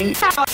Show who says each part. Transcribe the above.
Speaker 1: and